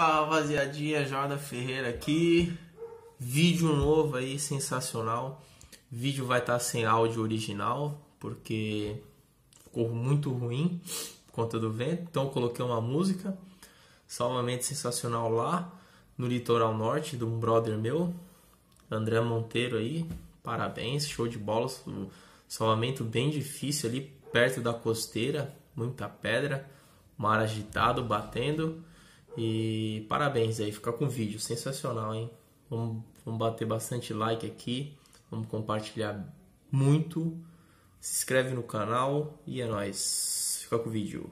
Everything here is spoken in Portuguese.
Fala rapaziadinha, Jordan Ferreira aqui. Vídeo novo aí, sensacional. Vídeo vai estar tá sem áudio original, porque ficou muito ruim por conta do vento. Então coloquei uma música, salvamento sensacional lá no litoral norte de um brother meu, André Monteiro aí. Parabéns, show de bola. Salvamento bem difícil ali perto da costeira, muita pedra, mar agitado batendo. E parabéns aí, fica com o vídeo, sensacional, hein? Vamos, vamos bater bastante like aqui, vamos compartilhar muito. Se inscreve no canal e é nóis. Fica com o vídeo.